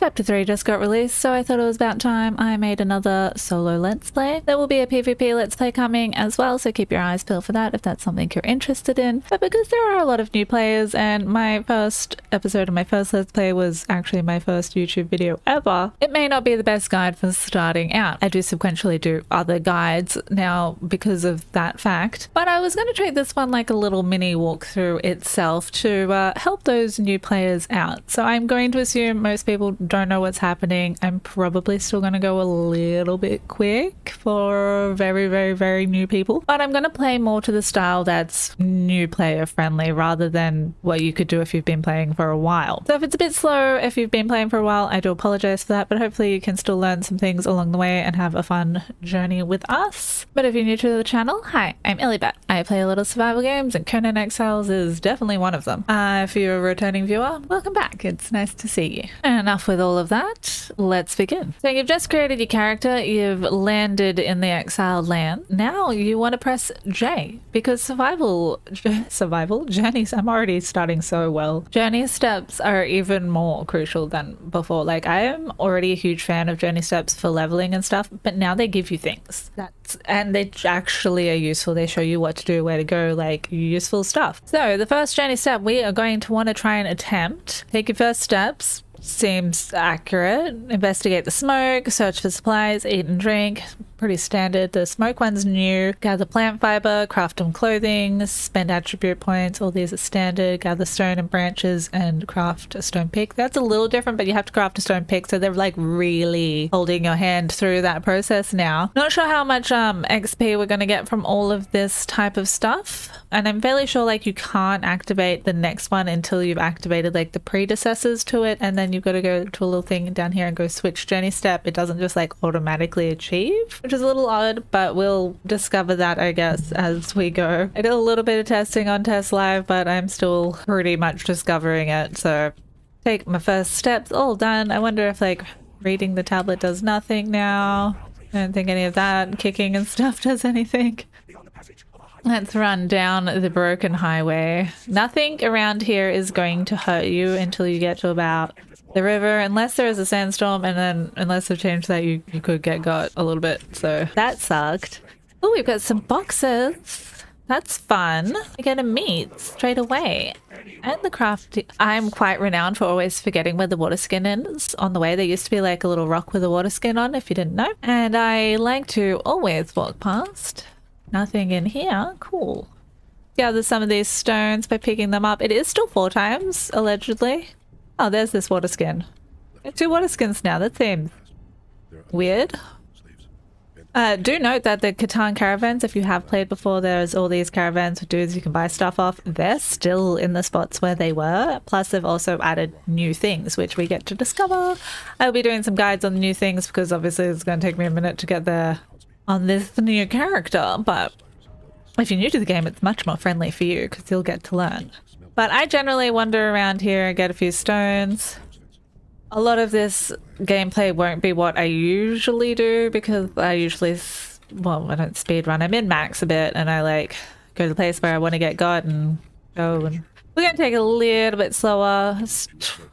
Chapter 3 just got released, so I thought it was about time I made another solo Let's Play. There will be a PvP Let's Play coming as well, so keep your eyes peeled for that if that's something you're interested in. But because there are a lot of new players, and my first episode of my first Let's Play was actually my first YouTube video ever, it may not be the best guide for starting out. I do sequentially do other guides now because of that fact, but I was going to treat this one like a little mini walkthrough itself to uh, help those new players out. So I'm going to assume most people don't know what's happening. I'm probably still going to go a little bit quick for very, very, very new people, but I'm going to play more to the style that's new player friendly rather than what you could do if you've been playing for a while. So if it's a bit slow, if you've been playing for a while, I do apologize for that, but hopefully you can still learn some things along the way and have a fun journey with us. But if you're new to the channel, hi, I'm Illibet. I play a lot of survival games and Conan Exiles is definitely one of them. Uh, if you're a returning viewer, welcome back. It's nice to see you. And Enough with all of that, let's begin. So you've just created your character, you've landed in the exiled land. Now you want to press J because survival, survival, journeys, I'm already starting so well. Journey steps are even more crucial than before. Like I am already a huge fan of journey steps for leveling and stuff, but now they give you things. That's, and they actually are useful. They show you what to do, where to go, like useful stuff. So the first journey step we are going to want to try and attempt. Take your first steps, seems accurate. Investigate the smoke, search for supplies, eat and drink. Pretty standard. The smoke one's new. Gather plant fiber, craft them clothing, spend attribute points. All these are standard. Gather stone and branches and craft a stone pick. That's a little different, but you have to craft a stone pick. So they're like really holding your hand through that process now. Not sure how much um, XP we're going to get from all of this type of stuff. And I'm fairly sure like you can't activate the next one until you've activated like the predecessors to it. And then you've got to go to a little thing down here and go switch journey step. It doesn't just like automatically achieve, which is a little odd, but we'll discover that, I guess, as we go. I did a little bit of testing on Test Live, but I'm still pretty much discovering it. So take my first steps, all done. I wonder if like reading the tablet does nothing now. I don't think any of that kicking and stuff does anything. Let's run down the broken highway. Nothing around here is going to hurt you until you get to about the river, unless there is a sandstorm, and then unless they've changed that, you, you could get got a little bit. So that sucked. Oh, we've got some boxes. That's fun. I get a meat straight away. And the craft, I'm quite renowned for always forgetting where the water skin is on the way. There used to be like a little rock with a water skin on, if you didn't know. And I like to always walk past. Nothing in here. Cool. Gather some of these stones by picking them up. It is still four times, allegedly. Oh, there's this water skin. Two water skins now. That seems weird. Uh, do note that the Khitan caravans, if you have played before, there's all these caravans with dudes you can buy stuff off. They're still in the spots where they were. Plus, they've also added new things, which we get to discover. I'll be doing some guides on the new things because obviously it's going to take me a minute to get there on this new character. But if you're new to the game, it's much more friendly for you because you'll get to learn. But I generally wander around here and get a few stones. A lot of this gameplay won't be what I usually do because I usually, well, I don't speed run. I'm in max a bit and I like go to the place where I want to get God and go and we're going to take a little bit slower.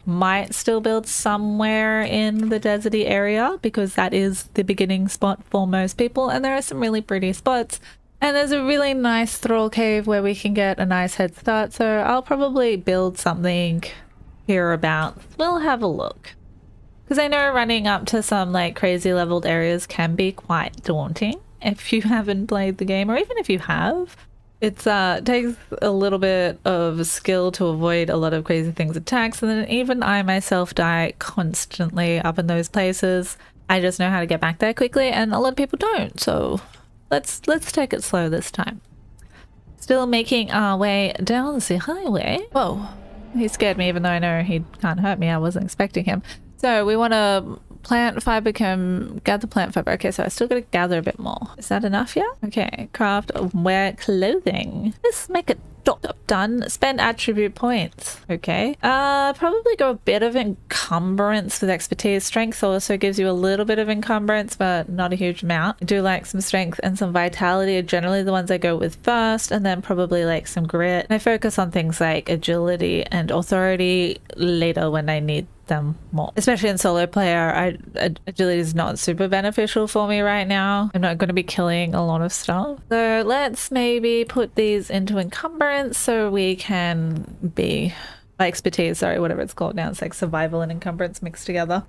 Might still build somewhere in the deserty area because that is the beginning spot for most people and there are some really pretty spots. And there's a really nice thrall cave where we can get a nice head start so I'll probably build something hereabouts. We'll have a look. Because I know running up to some like crazy leveled areas can be quite daunting if you haven't played the game or even if you have. It's uh takes a little bit of skill to avoid a lot of crazy things attacks and then even I myself die constantly up in those places. I just know how to get back there quickly and a lot of people don't. So let's let's take it slow this time. Still making our way down the highway. Whoa. He scared me even though I know he can't hurt me. I wasn't expecting him. So we want to plant fiber can gather plant fiber. Okay, so I still got to gather a bit more. Is that enough yet? Okay, craft wear clothing. Let's make it done. Spend attribute points. Okay. Uh, probably go a bit of encumbrance with expertise. Strength also gives you a little bit of encumbrance, but not a huge amount. I do like some strength and some vitality are generally the ones I go with first, and then probably like some grit. And I focus on things like agility and authority later when I need them more. Especially in solo player, I, agility is not super beneficial for me right now. I'm not going to be killing a lot of stuff. So let's maybe put these into encumbrance so we can be my expertise, sorry, whatever it's called now. It's like survival and encumbrance mixed together.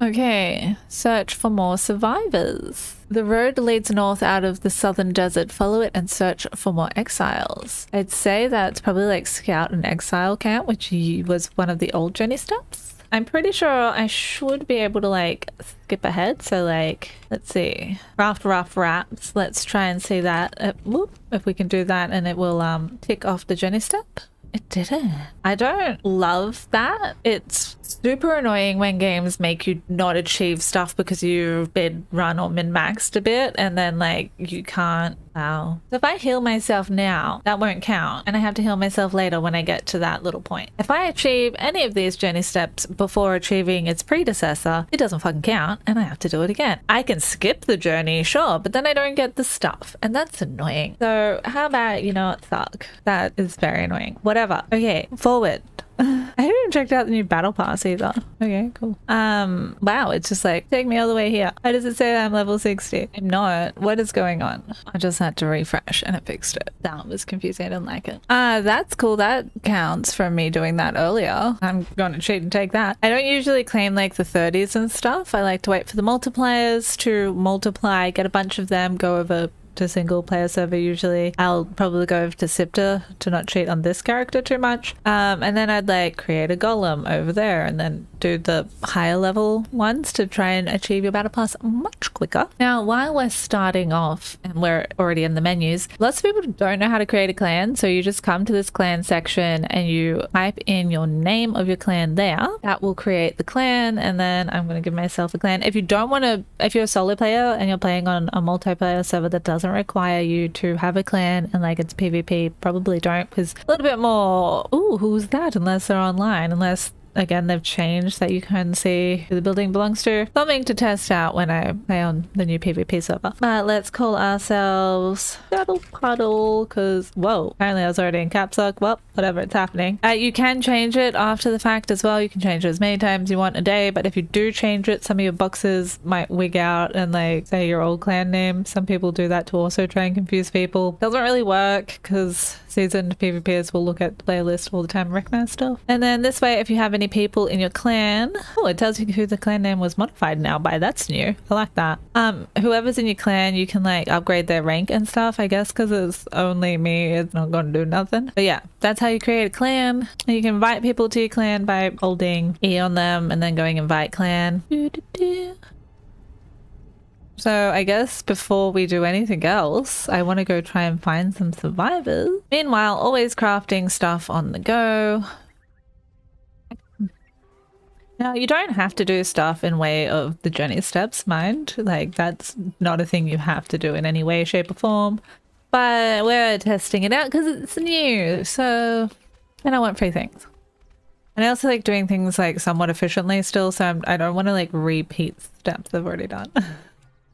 Okay, search for more survivors. The road leads north out of the southern desert. Follow it and search for more exiles. I'd say that's probably like scout and exile camp, which was one of the old journey steps. I'm pretty sure I should be able to like skip ahead. So like, let's see, raft, raft, wraps. Let's try and see that. Uh, whoop, if we can do that and it will um, tick off the journey step. It didn't. I don't love that. It's super annoying when games make you not achieve stuff because you've been run or min maxed a bit and then like you can't Wow. So if I heal myself now, that won't count, and I have to heal myself later when I get to that little point. If I achieve any of these journey steps before achieving its predecessor, it doesn't fucking count, and I have to do it again. I can skip the journey, sure, but then I don't get the stuff, and that's annoying. So how about, you know suck? That is very annoying. Whatever. Okay, forward. I haven't even checked out the new battle pass either. Okay, cool. Um, wow, it's just like, take me all the way here. Why does it say I'm level 60? I'm not. What is going on? I just had to refresh and it fixed it. That was confusing. I didn't like it. Uh, that's cool. That counts from me doing that earlier. I'm going to cheat and take that. I don't usually claim like the 30s and stuff. I like to wait for the multipliers to multiply, get a bunch of them, go over to single player server usually. I'll probably go over to Siptah to not cheat on this character too much. Um, and then I'd like create a golem over there and then do the higher level ones to try and achieve your battle pass much quicker. Now, while we're starting off and we're already in the menus, lots of people don't know how to create a clan. So you just come to this clan section and you type in your name of your clan there. That will create the clan. And then I'm going to give myself a clan. If you don't want to, if you're a solo player and you're playing on a multiplayer server that doesn't require you to have a clan and like it's PvP, probably don't because a little bit more, ooh, who's that? Unless they're online, unless again they've changed that you can see who the building belongs to. Something to test out when I play on the new PvP server. But let's call ourselves Battle Puddle because whoa, apparently I was already in caps lock. Well, whatever, it's happening. Uh, you can change it after the fact as well. You can change it as many times you want a day, but if you do change it, some of your boxes might wig out and like say your old clan name. Some people do that to also try and confuse people. Doesn't really work because seasoned PvPers will look at the playlist all the time recognize stuff. And then this way, if you have any people in your clan, oh, it tells you who the clan name was modified now by. That's new. I like that. Um, whoever's in your clan, you can like upgrade their rank and stuff, I guess, because it's only me. It's not going to do nothing. But yeah, that's how you create a clan. And you can invite people to your clan by holding E on them and then going invite clan. So I guess before we do anything else, I want to go try and find some survivors. Meanwhile, always crafting stuff on the go. Now, you don't have to do stuff in way of the journey steps, mind. Like, that's not a thing you have to do in any way, shape, or form. But we're testing it out because it's new, so... And I want free things. And I also like doing things, like, somewhat efficiently still, so I'm, I do not want to, like, repeat steps I've already done.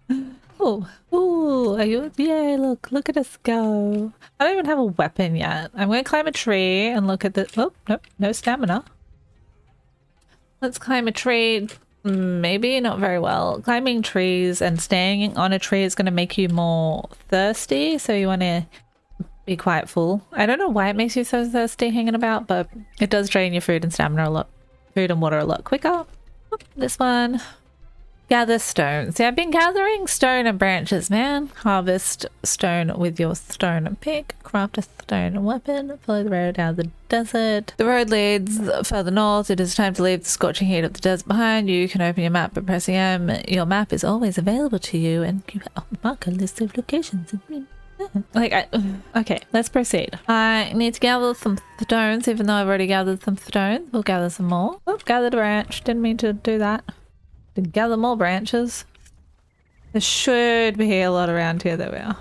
Oh, oh, are you? Yay, look, look at us go. I don't even have a weapon yet. I'm going to climb a tree and look at the, oh, nope, no stamina. Let's climb a tree. Maybe not very well. Climbing trees and staying on a tree is going to make you more thirsty. So you want to be quite full. I don't know why it makes you so thirsty hanging about, but it does drain your food and stamina a lot, food and water a lot quicker. This one. Gather stone. See, I've been gathering stone and branches, man. Harvest stone with your stone pick. Craft a stone weapon. Follow the road out of the desert. The road leads further north. It is time to leave the scorching heat of the desert behind you. Can open your map by pressing M. Your map is always available to you and you mark a list of locations. Like, I, okay, let's proceed. I need to gather some stones, even though I've already gathered some stones. We'll gather some more. Oh, gathered a branch. Didn't mean to do that to gather more branches. There should be a lot around here. There we are.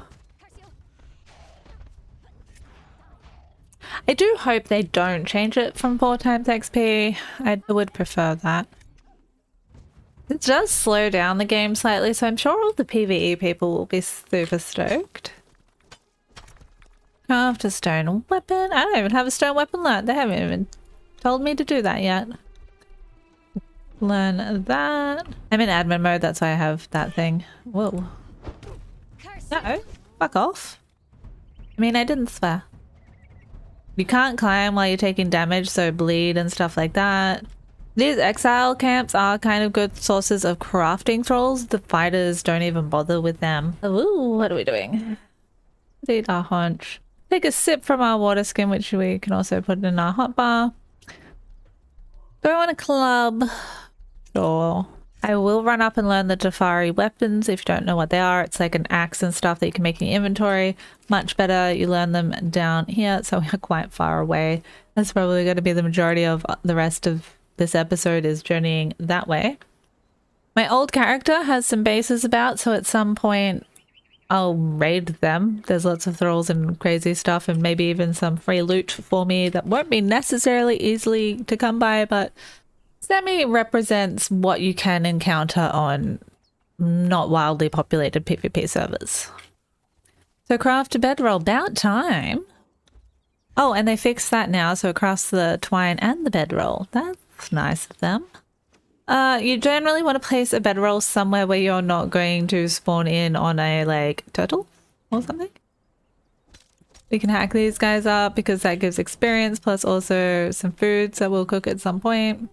I do hope they don't change it from 4 times XP. I would prefer that. It does slow down the game slightly, so I'm sure all the PvE people will be super stoked. Craft a stone weapon. I don't even have a stone weapon learned. They haven't even told me to do that yet. Learn that. I'm in admin mode, that's why I have that thing. Whoa. No, fuck off. I mean, I didn't swear. You can't climb while you're taking damage, so bleed and stuff like that. These exile camps are kind of good sources of crafting thralls. The fighters don't even bother with them. Ooh, what are we doing? Eat our haunch. Take a sip from our water skin, which we can also put in our hotbar. I want a club? Sure. I will run up and learn the Darfari weapons. If you don't know what they are, it's like an axe and stuff that you can make in inventory. Much better, you learn them down here, so we're quite far away. That's probably going to be the majority of the rest of this episode is journeying that way. My old character has some bases about, so at some point I'll raid them. There's lots of thralls and crazy stuff and maybe even some free loot for me that won't be necessarily easily to come by, but Semi represents what you can encounter on not wildly populated PvP servers. So craft a bedroll, about time. Oh, and they fixed that now, so across the twine and the bedroll. That's nice of them. Uh, you generally want to place a bedroll somewhere where you're not going to spawn in on a, like, turtle or something. We can hack these guys up because that gives experience plus also some food, so we'll cook at some point.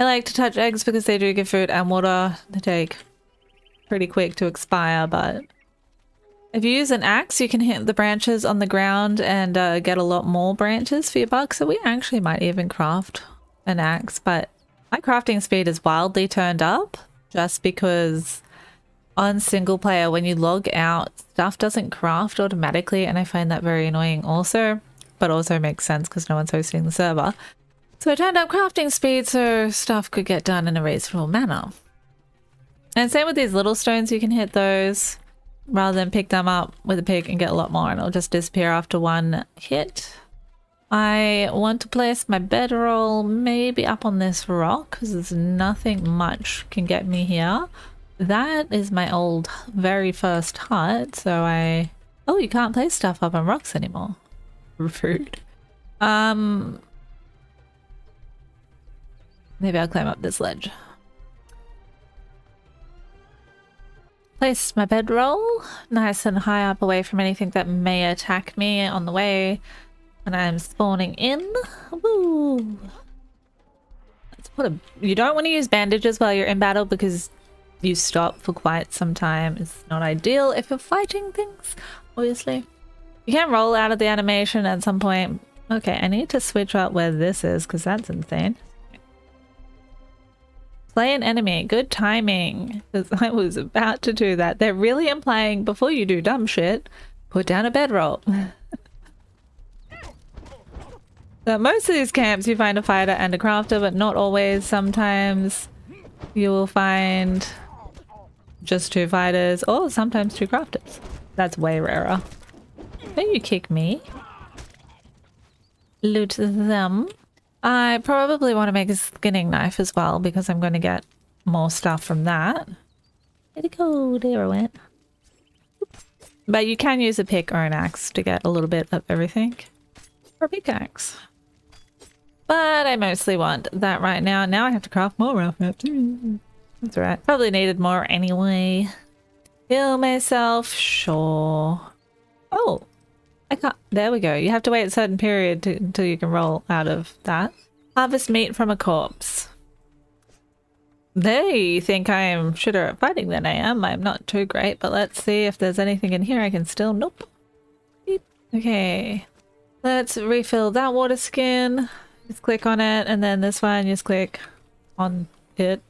I like to touch eggs because they do give food and water. They take pretty quick to expire, but if you use an axe, you can hit the branches on the ground and uh, get a lot more branches for your buck. So we actually might even craft an axe, but my crafting speed is wildly turned up just because on single player, when you log out, stuff doesn't craft automatically. And I find that very annoying also, but also makes sense because no one's hosting the server. So I turned up crafting speed so stuff could get done in a reasonable manner. And same with these little stones, you can hit those rather than pick them up with a pick and get a lot more and it'll just disappear after one hit. I want to place my bedroll maybe up on this rock because there's nothing much can get me here. That is my old very first hut, so I... Oh, you can't place stuff up on rocks anymore. Rude. Um, Maybe I'll climb up this ledge. Place my bedroll nice and high up away from anything that may attack me on the way when I'm spawning in. Woo! Let's put a, you don't want to use bandages while you're in battle because you stop for quite some time. It's not ideal if you're fighting things, obviously. You can roll out of the animation at some point. Okay, I need to switch out where this is because that's insane. Play an enemy. Good timing. Because I was about to do that. They're really implying before you do dumb shit, put down a bedroll. so most of these camps you find a fighter and a crafter, but not always. Sometimes you will find just two fighters or sometimes two crafters. That's way rarer. Don't you kick me? Loot them. I probably want to make a skinning knife as well because I'm going to get more stuff from that. Where'd it go? There it went. But you can use a pick or an axe to get a little bit of everything. Or a pickaxe. But I mostly want that right now. Now I have to craft more of it. That's right. Probably needed more anyway. Heal myself, sure. Oh, I can't. There we go. You have to wait a certain period to, until you can roll out of that. Harvest meat from a corpse. They think I am shitter at fighting than I am. I'm not too great, but let's see if there's anything in here I can still... Nope. Okay. Let's refill that water skin. Just click on it, and then this one, just click on it.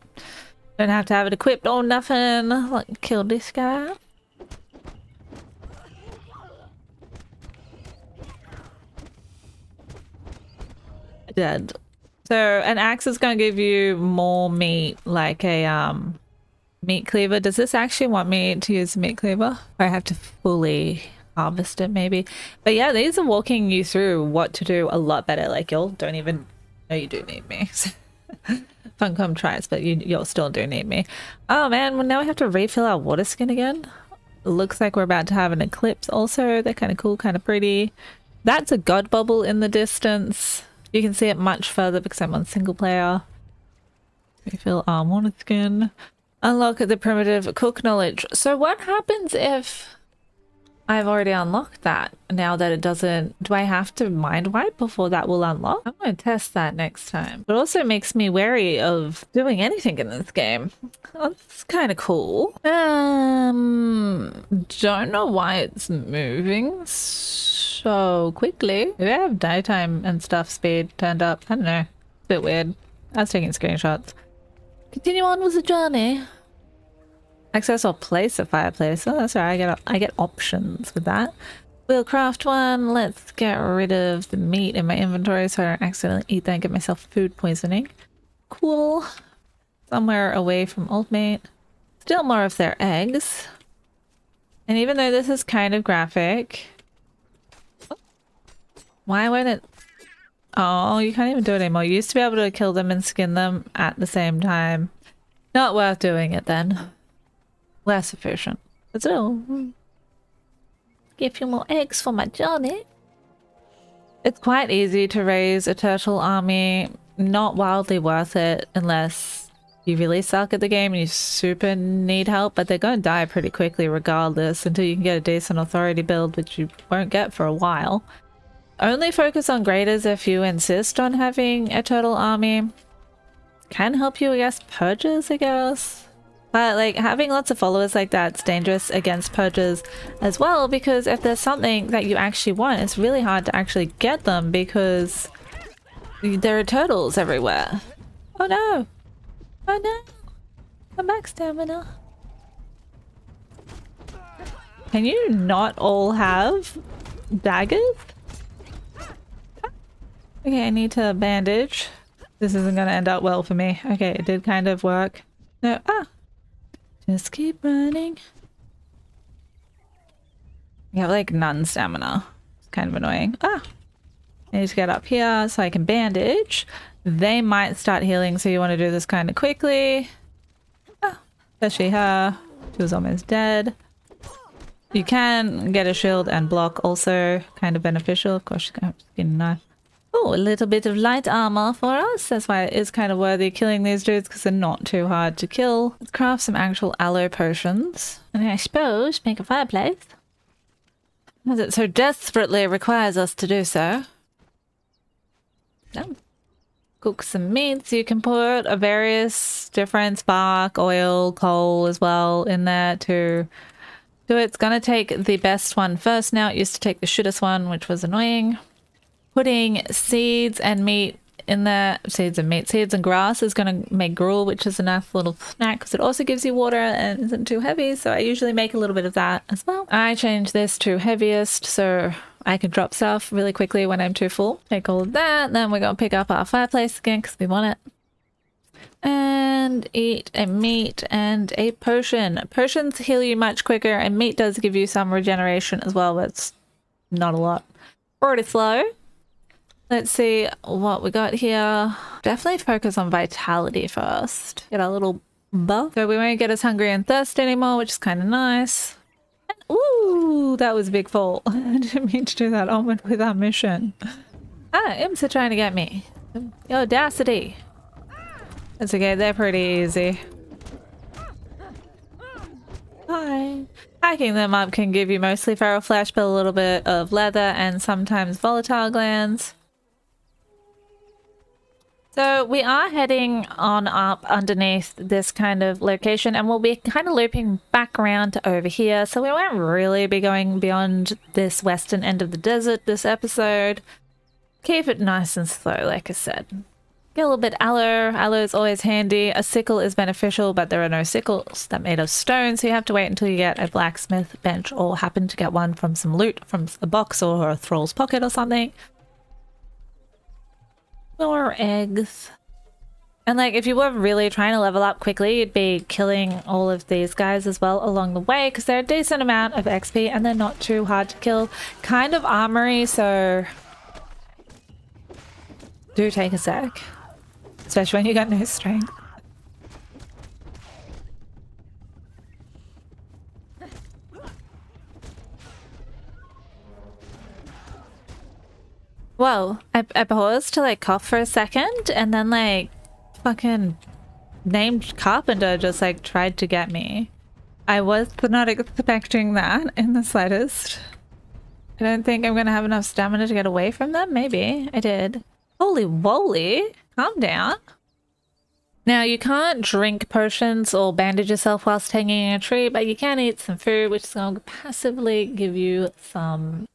Don't have to have it equipped or nothing. Like, kill this guy. Dead. So an axe is going to give you more meat, like a um meat cleaver. Does this actually want me to use meat cleaver? Or I have to fully harvest it maybe? But yeah, these are walking you through what to do a lot better. Like you'll don't even know you do need me. Funcom tries, but you, you'll still do need me. Oh man, well now we have to refill our water skin again. looks like we're about to have an eclipse also. They're kind of cool, kind of pretty. That's a god bubble in the distance. You can see it much further because I'm on single player. Refill armor skin. Unlock the primitive cook knowledge. So what happens if I've already unlocked that now that it doesn't... Do I have to mind wipe before that will unlock? I'm going to test that next time. It also makes me wary of doing anything in this game. That's kind of cool. Um, don't know why it's moving so quickly. Do I have daytime and stuff speed turned up? I don't know. It's a bit weird. I was taking screenshots. Continue on with the journey. Access or place a fireplace. Oh, that's right. I get I get options with that. We'll craft one. Let's get rid of the meat in my inventory so I don't accidentally eat that and get myself food poisoning. Cool. Somewhere away from old mate. Still more of their eggs. And even though this is kind of graphic... Why won't it... Oh, you can't even do it anymore. You used to be able to kill them and skin them at the same time. Not worth doing it then less efficient. But still, Give you more eggs for my journey. It's quite easy to raise a turtle army. Not wildly worth it unless you really suck at the game and you super need help, but they're going to die pretty quickly regardless until you can get a decent authority build, which you won't get for a while. Only focus on graders if you insist on having a turtle army. Can help you against purges, I guess. But like having lots of followers like that's dangerous against purges as well because if there's something that you actually want, it's really hard to actually get them because there are turtles everywhere. Oh no! Oh no! Come back, stamina. Can you not all have daggers? Okay, I need to bandage. This isn't gonna end up well for me. Okay, it did kind of work. No, ah! Just keep running. You have like none stamina. It's kind of annoying. Ah! I need to get up here so I can bandage. They might start healing, so you want to do this kind of quickly. Ah, especially her. She was almost dead. You can get a shield and block also kind of beneficial. Of course, she's going to have to get a knife. Oh, a little bit of light armor for us. That's why it is kind of worthy killing these dudes because they're not too hard to kill. Let's craft some actual aloe potions. And I suppose make a fireplace. As it so desperately requires us to do so. Cook some meats. You can put a various different spark, oil, coal as well in there to do it. It's gonna take the best one first now. It used to take the shittest one, which was annoying putting seeds and meat in there, seeds and meat, seeds and grass is going to make gruel, which is a nice little snack because it also gives you water and isn't too heavy. So I usually make a little bit of that as well. I change this to heaviest so I can drop stuff really quickly when I'm too full. Take all of that. Then we're going to pick up our fireplace again because we want it. And eat a meat and a potion. Potions heal you much quicker and meat does give you some regeneration as well, but it's not a lot. Already slow. Let's see what we got here. Definitely focus on vitality first. Get our little buff. So we won't get as hungry and thirsty anymore, which is kind of nice. And, ooh, that was a big fall. I didn't mean to do that. On with our mission. Ah, imps are trying to get me. The audacity. That's okay, they're pretty easy. Hi. Hacking them up can give you mostly feral flesh, but a little bit of leather and sometimes volatile glands. So we are heading on up underneath this kind of location and we'll be kind of looping back around to over here. So we won't really be going beyond this western end of the desert this episode. Keep it nice and slow, like I said. Get a little bit aloe. Aloe is always handy. A sickle is beneficial, but there are no sickles that made of stone, so you have to wait until you get a blacksmith bench or happen to get one from some loot from a box or a thrall's pocket or something. More eggs. And like, if you were really trying to level up quickly, you'd be killing all of these guys as well along the way because they're a decent amount of XP and they're not too hard to kill. Kind of armory, so do take a sec. Especially when you got no strength. Whoa, I, I paused to like cough for a second and then like fucking named Carpenter just like tried to get me. I was not expecting that in the slightest. I don't think I'm gonna have enough stamina to get away from them. Maybe I did. Holy woly! Calm down. Now you can't drink potions or bandage yourself whilst hanging in a tree, but you can eat some food, which is going to passively give you some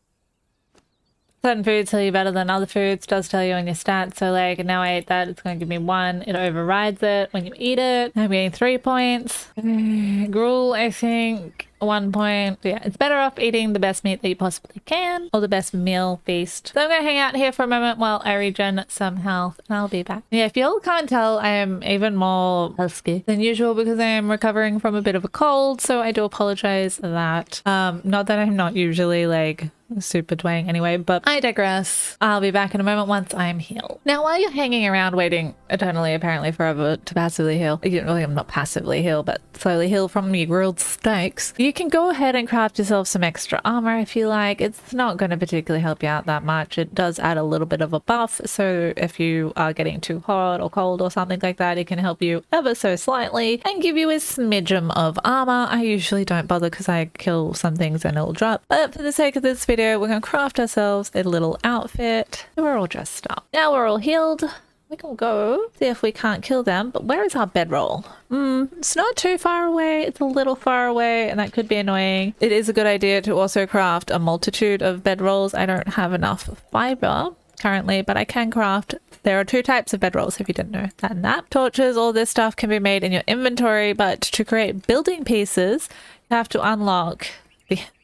certain foods tell you better than other foods does tell you on your stats so like now i ate that it's going to give me one it overrides it when you eat it i'm getting three points gruel i think one point. Yeah, it's better off eating the best meat that you possibly can or the best meal feast. So I'm to hang out here for a moment while I regen some health and I'll be back. Yeah, if you all can't tell, I am even more husky than usual because I am recovering from a bit of a cold. So I do apologize for that. Um, not that I'm not usually like super twang anyway, but I digress. I'll be back in a moment once I'm healed. Now, while you're hanging around waiting eternally, apparently forever to passively heal, you know, I'm not passively heal, but slowly heal from your grilled steaks, you can go ahead and craft yourself some extra armor if you like. It's not going to particularly help you out that much. It does add a little bit of a buff. So if you are getting too hot or cold or something like that, it can help you ever so slightly and give you a smidgen of armor. I usually don't bother because I kill some things and it'll drop. But for the sake of this video, we're going to craft ourselves a little outfit. and We're all dressed up. Now we're all healed. We can go see if we can't kill them. But where is our bedroll? Hmm, it's not too far away. It's a little far away and that could be annoying. It is a good idea to also craft a multitude of bedrolls. I don't have enough fiber currently, but I can craft. There are two types of bedrolls if you didn't know that and that. Torches, all this stuff can be made in your inventory, but to create building pieces, you have to unlock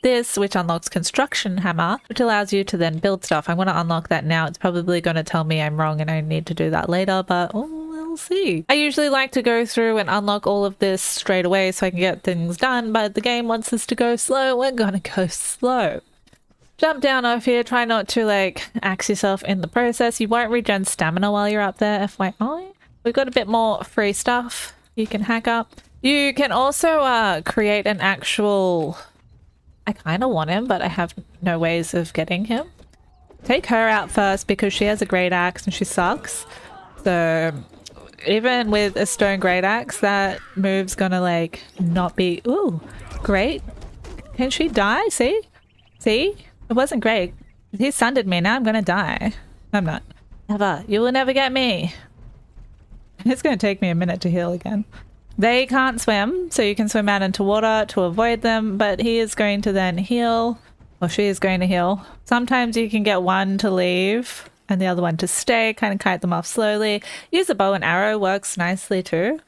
this, which unlocks construction hammer, which allows you to then build stuff. I'm going to unlock that now. It's probably going to tell me I'm wrong and I need to do that later, but oh, we'll see. I usually like to go through and unlock all of this straight away so I can get things done, but the game wants us to go slow. We're going to go slow. Jump down off here. Try not to like axe yourself in the process. You won't regen stamina while you're up there, FYI. We've got a bit more free stuff you can hack up. You can also uh, create an actual I kind of want him, but I have no ways of getting him. Take her out first because she has a great axe and she sucks. So even with a stone great axe, that move's gonna like not be ooh great. Can she die? See? See? It wasn't great. He sundered me, now I'm gonna die. I'm not. Never. You will never get me. It's gonna take me a minute to heal again. They can't swim, so you can swim out into water to avoid them, but he is going to then heal, or she is going to heal. Sometimes you can get one to leave and the other one to stay, kind of kite them off slowly. Use a bow and arrow works nicely too.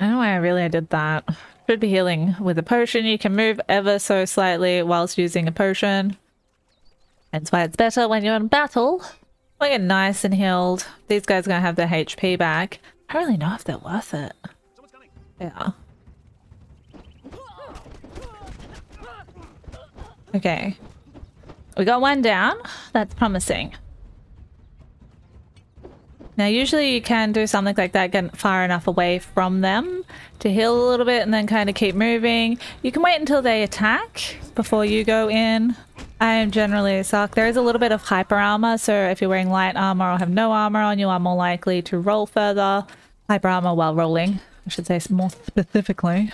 I don't know why I really did that. Should be healing with a potion. You can move ever so slightly whilst using a potion. That's why it's better when you're in battle. We get nice and healed. These guys are going to have their HP back. I don't really know if they're worth it. Yeah. Okay. We got one down. That's promising. Now usually you can do something like that, get far enough away from them to heal a little bit and then kind of keep moving. You can wait until they attack before you go in. I am generally suck. There is a little bit of hyper armor, so if you're wearing light armor or have no armor on, you are more likely to roll further. Hyper armor while rolling. I should say more specifically.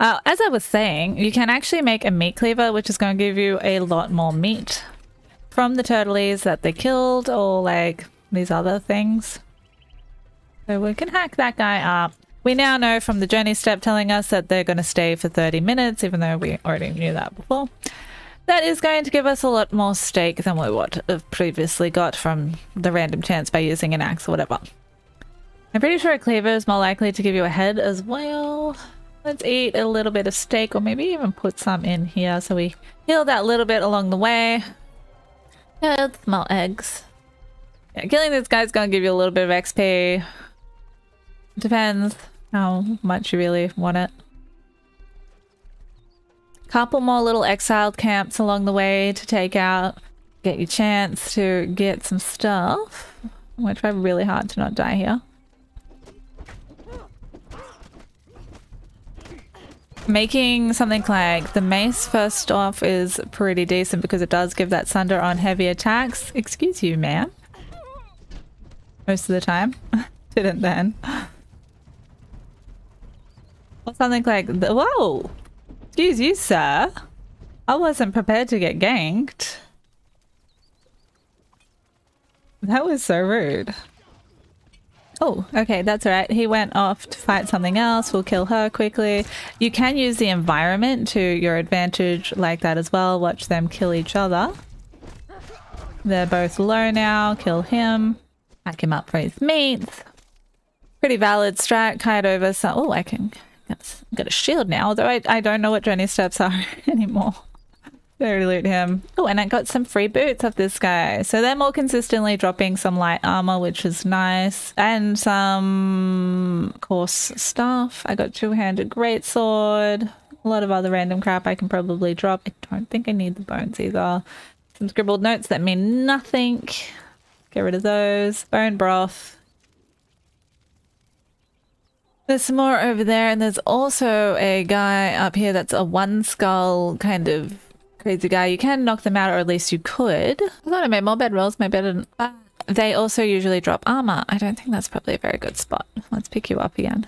Uh, as I was saying, you can actually make a meat cleaver, which is going to give you a lot more meat from the turtles that they killed or like these other things. So we can hack that guy up. We now know from the journey step telling us that they're going to stay for 30 minutes, even though we already knew that before. That is going to give us a lot more steak than we would have previously got from the random chance by using an axe or whatever. I'm pretty sure a is more likely to give you a head as well. Let's eat a little bit of steak or maybe even put some in here so we heal that little bit along the way. Yeah, let's smell eggs. Yeah, killing this guy's gonna give you a little bit of XP. Depends how much you really want it. Couple more little exiled camps along the way to take out. Get your chance to get some stuff. I'm gonna try really hard to not die here. Making something like the mace first off is pretty decent because it does give that sunder on heavy attacks. Excuse you, ma'am. Most of the time. Didn't then. Or something like, the, whoa! Excuse you, sir. I wasn't prepared to get ganked. That was so rude. Oh, okay, that's right. He went off to fight something else. We'll kill her quickly. You can use the environment to your advantage like that as well. Watch them kill each other. They're both low now. Kill him. Pack him up for his meat. Pretty valid strat. Kite over. So, oh, I can I've got a shield now. Although I, I don't know what journey steps are anymore. Very loot him. Oh, and I got some free boots of this guy. So they're more consistently dropping some light armor, which is nice. And some coarse stuff. I got two-handed greatsword. A lot of other random crap I can probably drop. I don't think I need the bones either. Some scribbled notes that mean nothing. Get rid of those. Bone broth. There's some more over there, and there's also a guy up here that's a one skull kind of crazy guy. You can knock them out, or at least you could. I thought I made more bedrolls. Maybe I didn't. Uh, they also usually drop armor. I don't think that's probably a very good spot. Let's pick you up again.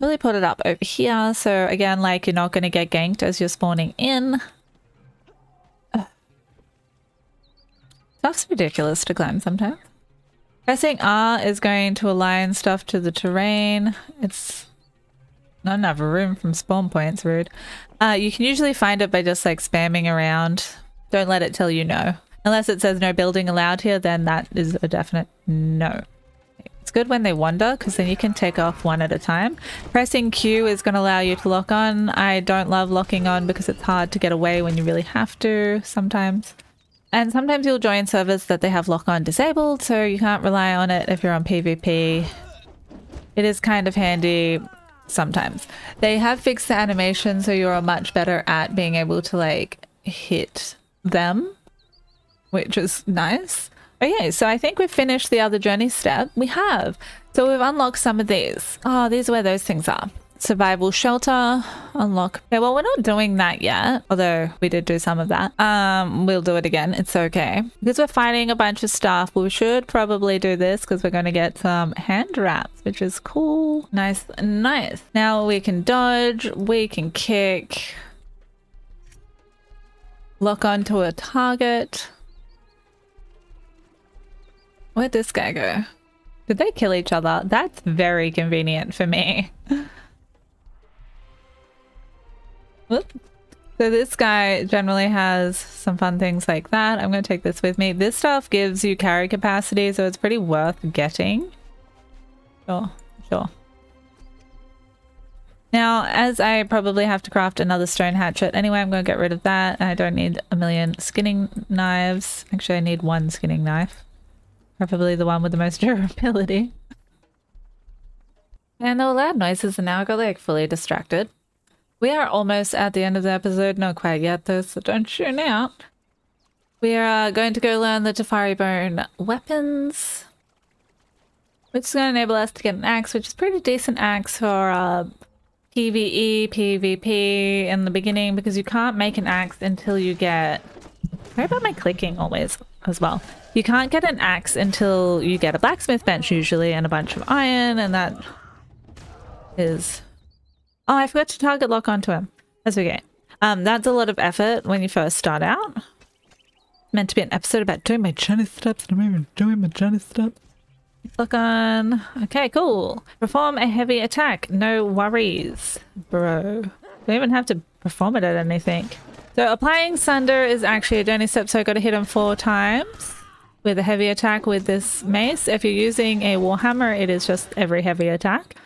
Really put it up over here. So again, like you're not going to get ganked as you're spawning in. Stuff's ridiculous to climb sometimes. Pressing R is going to align stuff to the terrain. It's not enough room from spawn points, rude. Uh, you can usually find it by just like spamming around. Don't let it tell you no. Unless it says no building allowed here, then that is a definite no. It's good when they wander because then you can take off one at a time. Pressing Q is going to allow you to lock on. I don't love locking on because it's hard to get away when you really have to sometimes. And sometimes you'll join servers that they have lock on disabled, so you can't rely on it if you're on PvP. It is kind of handy sometimes. They have fixed the animation so you're much better at being able to like hit them, which is nice. Okay, so I think we've finished the other journey step. We have. So we've unlocked some of these. Oh, these are where those things are survival shelter unlock. Okay well we're not doing that yet although we did do some of that. Um we'll do it again. It's okay. Because we're fighting a bunch of stuff we should probably do this because we're going to get some hand wraps which is cool. Nice nice. Now we can dodge we can kick lock onto a target. Where'd this guy go? Did they kill each other? That's very convenient for me So this guy generally has some fun things like that. I'm going to take this with me. This stuff gives you carry capacity, so it's pretty worth getting. Sure, sure. Now, as I probably have to craft another stone hatchet anyway, I'm going to get rid of that. I don't need a million skinning knives. Actually, I need one skinning knife. Preferably the one with the most durability. And the loud noises and now I got like fully distracted. We are almost at the end of the episode. Not quite yet though, so don't tune out. We are going to go learn the Darfari Bone weapons. Which is going to enable us to get an axe, which is pretty decent axe for uh, PvE, PvP in the beginning, because you can't make an axe until you get... Sorry about my clicking always as well. You can't get an axe until you get a blacksmith bench usually and a bunch of iron, and that is Oh, I forgot to target lock onto him. That's okay. Um, that's a lot of effort when you first start out. Meant to be an episode about doing my journey steps, and I'm even doing my journey steps. Lock on. Okay, cool. Perform a heavy attack. No worries, bro. Don't even have to perform it at anything. So applying Sunder is actually a journey step, so I gotta hit him four times with a heavy attack with this mace. If you're using a Warhammer, it is just every heavy attack.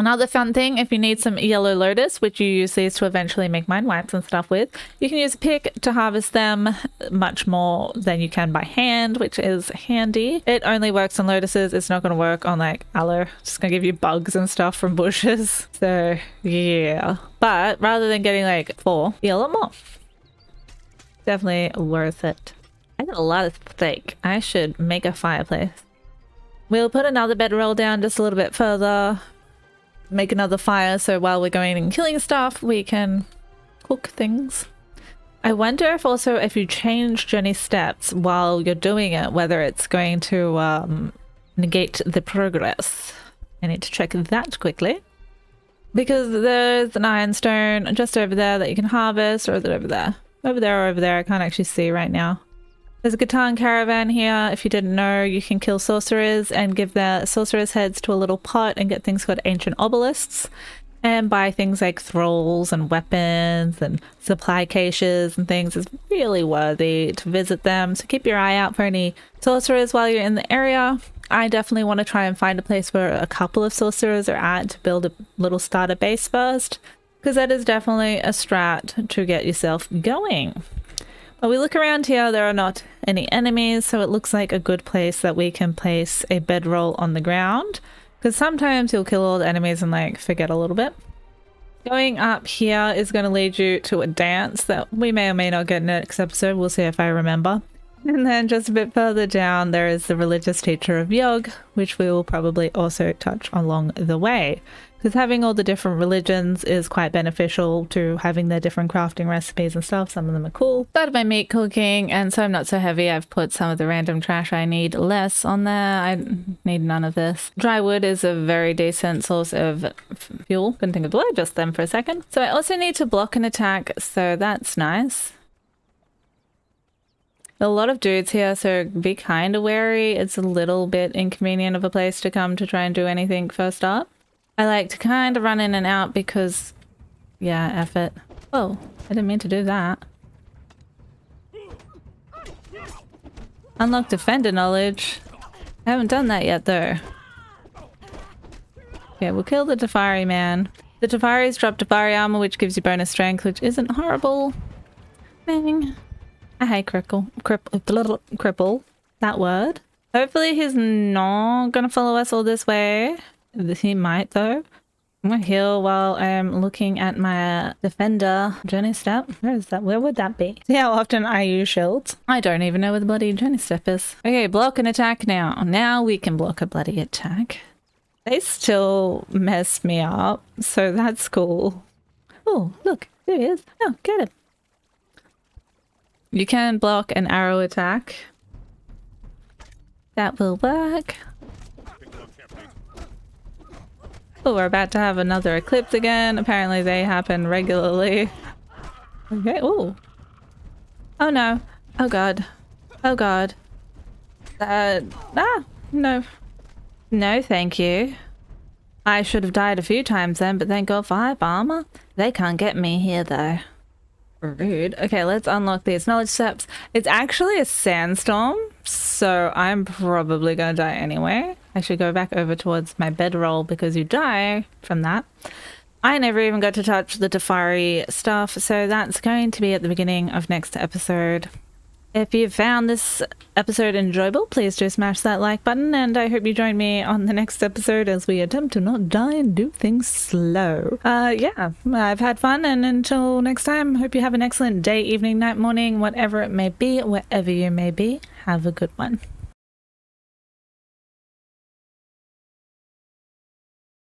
Another fun thing, if you need some yellow lotus, which you use these to eventually make mind wipes and stuff with, you can use a pick to harvest them much more than you can by hand, which is handy. It only works on lotuses. It's not going to work on like aloe. It's just going to give you bugs and stuff from bushes. So yeah. But rather than getting like four, get a lot more. Definitely worth it. I got a lot of steak. I should make a fireplace. We'll put another bedroll down just a little bit further make another fire so while we're going and killing stuff, we can cook things. I wonder if also if you change journey steps while you're doing it, whether it's going to um, negate the progress. I need to check that quickly. because there's an ironstone just over there that you can harvest, or is it over there? Over there or over there, I can't actually see right now. There's a Khitan caravan here. If you didn't know, you can kill sorcerers and give their sorcerers' heads to a little pot and get things called ancient obelisks and buy things like thralls and weapons and supply caches and things It's really worthy to visit them. So keep your eye out for any sorcerers while you're in the area. I definitely want to try and find a place where a couple of sorcerers are at to build a little starter base first because that is definitely a strat to get yourself going. When we look around here, there are not any enemies, so it looks like a good place that we can place a bedroll on the ground. Because sometimes you'll kill all the enemies and like forget a little bit. Going up here is going to lead you to a dance that we may or may not get in next episode. We'll see if I remember. And then just a bit further down, there is the religious teacher of Yog, which we will probably also touch along the way because having all the different religions is quite beneficial to having their different crafting recipes and stuff. Some of them are cool. Started my meat cooking, and so I'm not so heavy. I've put some of the random trash I need less on there. I need none of this. Dry wood is a very decent source of fuel. Couldn't think of the word just then for a second. So I also need to block an attack, so that's nice. A lot of dudes here, so be kind of wary. It's a little bit inconvenient of a place to come to try and do anything first up. I like to kind of run in and out because, yeah, effort. Oh, I didn't mean to do that. Unlock defender knowledge. I haven't done that yet though. Okay, we'll kill the Darfari man. The Darfaris drop Darfari armor which gives you bonus strength, which isn't horrible. Bang. Ah, I hate crickle. Cripple. The little cripple. That word. Hopefully he's not gonna follow us all this way. He might though. I'm gonna heal while I'm looking at my defender journey step. Where is that? Where would that be? See how often I use shields? I don't even know where the bloody journey step is. Okay, block an attack now. Now we can block a bloody attack. They still mess me up, so that's cool. Oh, look, there he is. Oh, get it. You can block an arrow attack. That will work. Oh, we're about to have another eclipse again. Apparently they happen regularly. Okay, oh. Oh no. Oh god. Oh god. Uh, ah, no. No, thank you. I should have died a few times then, but thank god for hype armor. They can't get me here though. Rude. Okay, let's unlock these knowledge steps. It's actually a sandstorm, so I'm probably gonna die anyway. I should go back over towards my bedroll because you die from that. I never even got to touch the Darfari stuff, so that's going to be at the beginning of next episode. If you found this episode enjoyable, please do smash that like button, and I hope you join me on the next episode as we attempt to not die and do things slow. Uh, yeah, I've had fun, and until next time, hope you have an excellent day, evening, night, morning, whatever it may be, wherever you may be. Have a good one.